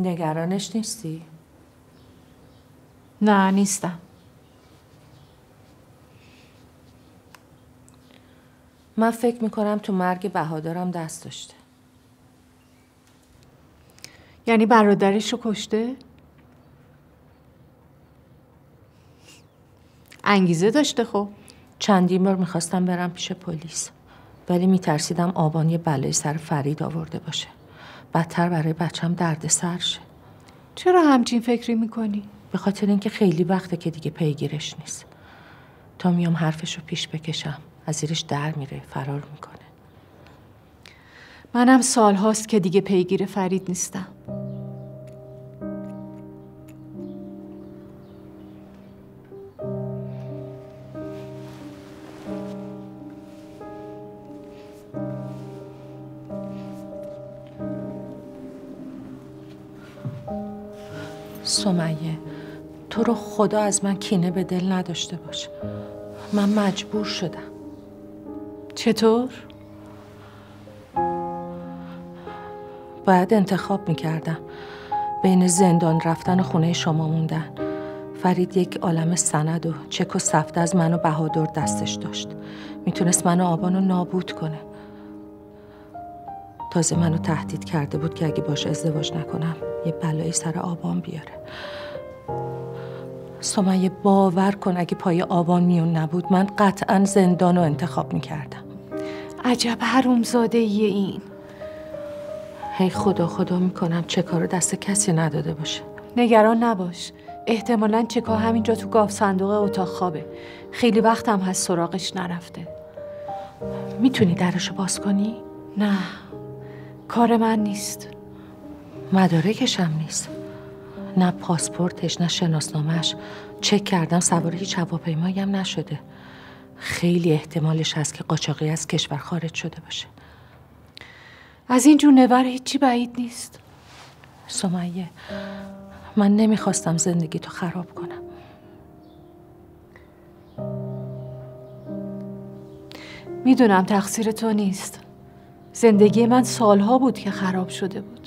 نگرانش نیستی؟ نه نیستم من فکر می‌کنم تو مرگ بهادارم دست داشته یعنی برادرش رو کشته؟ انگیزه داشته خب چندین بار می‌خواستم برم پیش پلیس ولی میترسیدم آبان یه بلای سر فرید آورده باشه بدتر برای بچم درد سر شه. چرا همچین فکری می‌کنی؟ به خاطر اینکه خیلی وقته که دیگه پیگیرش نیست. تا میام حرفش رو پیش بکشم از زیرش در میره فرار می‌کنه. منم سال هاست که دیگه پیگیر فرید نیستم. سمیه تو رو خدا از من کینه به دل نداشته باش. من مجبور شدم. چطور؟ باید انتخاب می‌کردم. بین زندان رفتن و خونه شما موندن. فرید یک عالم سند و چک و سفته از من و بهادر دستش داشت. می‌تونست منو آبان رو نابود کنه. تازه منو تهدید کرده بود که اگه باش ازدواج نکنم. یه بلایی سر آبان بیاره. سمیه باور کن اگه پای آبان میون نبود من قطعا زندان رو انتخاب می‌کردم. عجب حرومزاده یه این. هی خدا خدا می‌کنم چه کارو دست کسی نداده باشه. نگران نباش. احتمالا چکا همینجا تو گاف صندوق اتاق خوابه. خیلی وقتم هست سراغش نرفته. می‌تونی درشو باز کنی؟ نه. کار من نیست. مدارکش هم نیست. نه پاسپورتش نه شناسنامهش چک کردم سوار هیچ هواپیمایی هم نشده. خیلی احتمالش هست که قاچاقی از کشور خارج شده باشه. از این جونور هیچی بعید نیست. سمیه من نمی‌خواستم زندگی تو خراب کنم. می‌دونم تقصیر تو نیست. زندگی من سالها بود که خراب شده بود.